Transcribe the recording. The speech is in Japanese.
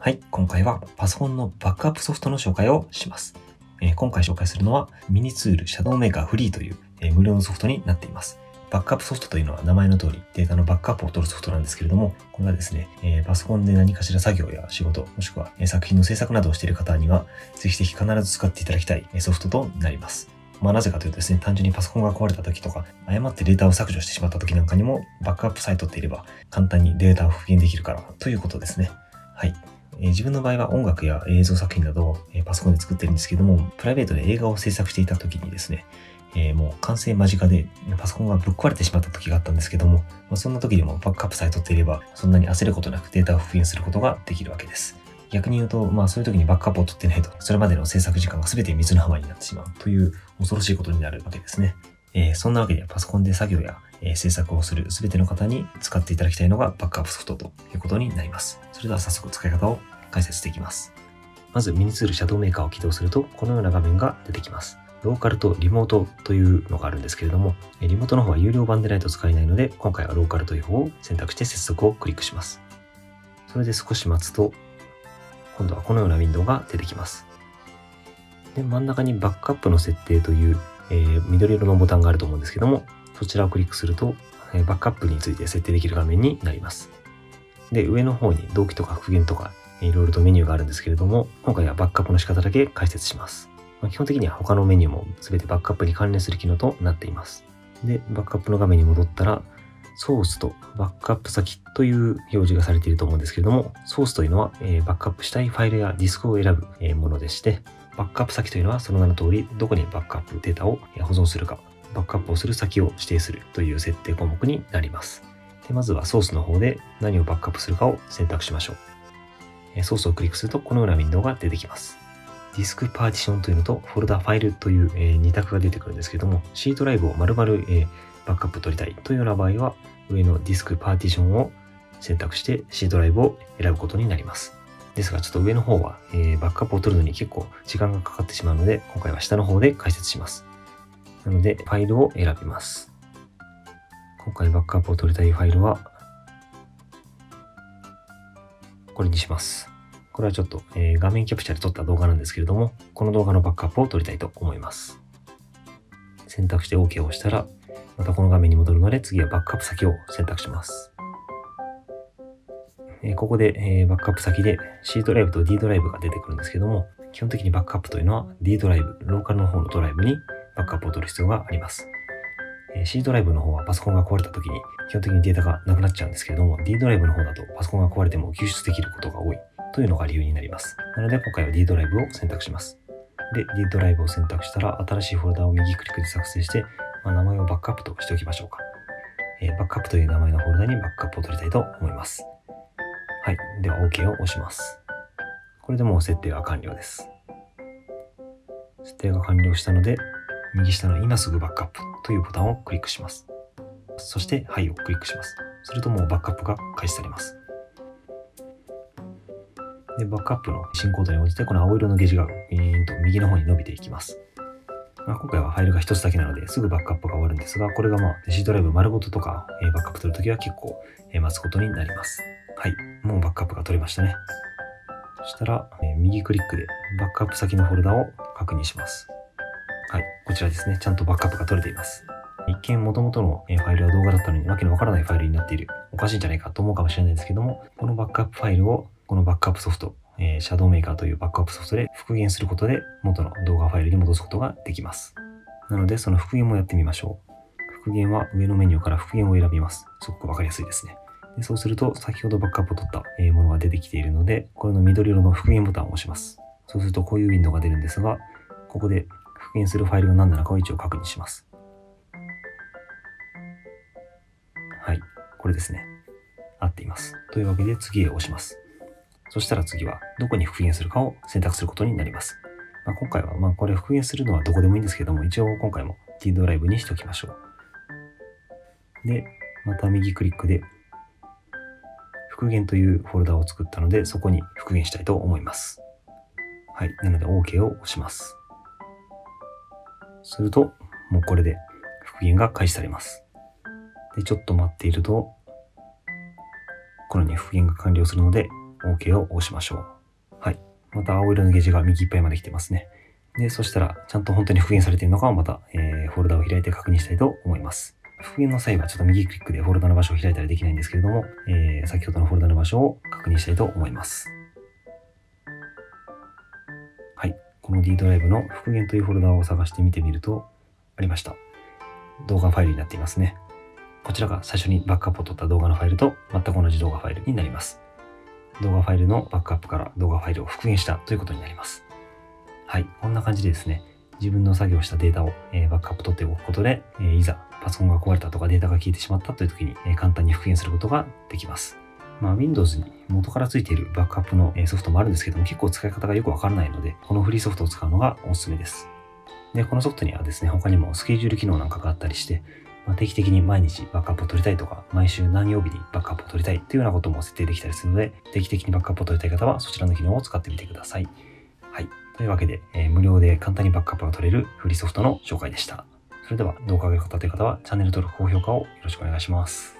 はい、今回はパソコンのバックアップソフトの紹介をします。えー今回紹介するのは MiniTool ShadowMaker Free という、えー無料のソフトになっています。バックアップソフトというのは名前の通りデータのバックアップを取るソフトなんですけれども、これはですね、えーパソコンで何かしら作業や仕事、もしくは、え作品の制作などをしている方には、ぜひぜひ必ず使っていただきたいえソフトとなります。まあなぜかというとですね、単純にパソコンが壊れた時とか、誤ってデータを削除してしまった時なんかにも、バックアップさえ取っていれば、簡単にデータを復元できるからということですね。はい。え自分の場合は音楽や映像作品などを、えパソコンで作ってるんですけども、プライベートで映画を制作していた時にですね、えーもう完成間近でパソコンがぶっ壊れてしまった時があったんですけども、まあ、そんな時でもバックアップさえ取っていれば、そんなに焦ることなくデータを復元することができるわけです。逆に言うと、まあそういう時にバックアップを取ってないと、それまでの制作時間が全て水の浜になってしまうという恐ろしいことになるわけですね。えーそんなわけでパソコンで作業や、えー制作をする全ての方に使っていただきたいのがバックアップソフトということになります。それでは早速使い方を解説していきます。まずミニツールシャドウメーカーを起動するとこのような画面が出てきます。ローカルとリモートというのがあるんですけれども、リモートの方は有料版でないと使えないので、今回はローカルという方を選択して接続をクリックします。それで少し待つと、今度はこのようなウィンドウが出てきます。で、真ん中にバックアップの設定という、えー緑色のボタンがあると思うんですけども、そちらをクリックすると、えーバックアップについて設定できる画面になります。で、上の方に同期とか復元とか、いろいろとメニューがあるんですけれども、今回はバックアップの仕方だけ解説します。まあ基本的には他のメニューも全てバックアップに関連する機能となっています。で、バックアップの画面に戻ったら、ソースとバックアップ先という表示がされていると思うんですけれども、ソースというのは、えバックアップしたいファイルやディスクを選ぶ、えものでして、バックアップ先というのはその名の通り、どこにバックアップデータを保存するか、バックアップをする先を指定するという設定項目になります。でまずはソースの方で何をバックアップするかを選択しましょう。ソースをクリックするとこのようなウィンドウが出てきます。ディスクパーティションというのとフォルダファイルという、2択が出てくるんですけども、C ドライブを丸々、バックアップ取りたいというような場合は、上のディスクパーティションを選択して C ドライブを選ぶことになります。ですが、ちょっと上の方は、バックアップを取るのに結構時間がかかってしまうので、今回は下の方で解説します。なので、ファイルを選びます。今回バックアップを取りたいファイルは、これにします。これはちょっと、えー画面キャプチャで撮った動画なんですけれども、この動画のバックアップを取りたいと思います。選択して OK を押したら、またこの画面に戻るので、次はバックアップ先を選択します。えーここで、えーバックアップ先で C ドライブと D ドライブが出てくるんですけども、基本的にバックアップというのは D ドライブ、ローカルの方のドライブにバックアップを取る必要があります。え C ドライブの方はパソコンが壊れた時に基本的にデータがなくなっちゃうんですけれども、D ドライブの方だとパソコンが壊れても救出できることが多いというのが理由になります。なので今回は D ドライブを選択します。で、D ドライブを選択したら新しいフォルダを右クリックで作成して、まあ、名前をバックアップとしておきましょうか。えーバックアップという名前のフォルダにバックアップを取りたいと思います。はい。では OK を押します。これでもう設定は完了です。設定が完了したので、右下の今すぐバックアップというボタンをクリックします。そして、はいをクリックします。するともうバックアップが開始されます。で、バックアップの進行度に応じて、この青色のゲージが、えーんと右の方に伸びていきます。まあ、今回はファイルが一つだけなので、すぐバックアップが終わるんですが、これがまあ、C ドライブ丸ごととか、えバックアップ取るときは結構、え待つことになります。はい。もうバックアップが取れましたね。そしたら、え右クリックでバックアップ先のフォルダを確認します。はい。こちらですね。ちゃんとバックアップが取れています。一見元々のファイルは動画だったのにわけのわからないファイルになっている。おかしいんじゃないかと思うかもしれないですけども、このバックアップファイルをこのバックアップソフト、えー、シャドウメーカーというバックアップソフトで復元することで元の動画ファイルに戻すことができます。なのでその復元もやってみましょう。復元は上のメニューから復元を選びます。すごくわかりやすいですね。でそうすると先ほどバックアップを取ったものが出てきているので、これの緑色の復元ボタンを押します。そうするとこういうウィンドウが出るんですが、ここで復元するファイルが何なのかを一応確認します。はい、これですね。合っています。というわけで次へ押します。そしたら次はどこに復元するかを選択することになります。まあ、今回は、まあこれ復元するのはどこでもいいんですけども、一応今回も D ドライブにしておきましょう。で、また右クリックで復元というフォルダを作ったので、そこに復元したいと思います。はい。なので OK を押します。すると、もうこれで復元が開始されます。で、ちょっと待っていると、このように復元が完了するので、OK を押しましょう。はい。また青色のゲージが右いっぱいまで来てますね。で、そしたら、ちゃんと本当に復元されているのかをまた、えー、フォルダを開いて確認したいと思います。復元の際はちょっと右クリックでフォルダの場所を開いたりできないんですけれども、えー、先ほどのフォルダの場所を確認したいと思います。この D ドライブの復元というフォルダを探してみてみると、ありました。動画ファイルになっていますね。こちらが最初にバックアップを取った動画のファイルと全く同じ動画ファイルになります。動画ファイルのバックアップから動画ファイルを復元したということになります。はい。こんな感じでですね、自分の作業したデータを、え、バックアップ取っておくことで、え、いざパソコンが壊れたとかデータが消えてしまったという時に、え、簡単に復元することができます。まあ、Windows に元から付いているバックアップのソフトもあるんですけども、結構使い方がよくわからないので、このフリーソフトを使うのがおすすめです。で、このソフトにはですね、他にもスケジュール機能なんかがあったりして、まあ、定期的に毎日バックアップを取りたいとか、毎週何曜日にバックアップを取りたいというようなことも設定できたりするので、定期的にバックアップを取りたい方はそちらの機能を使ってみてください。はい。というわけで、えー、無料で簡単にバックアップが取れるフリーソフトの紹介でした。それでは動画が良かったという方はチャンネル登録、高評価をよろしくお願いします。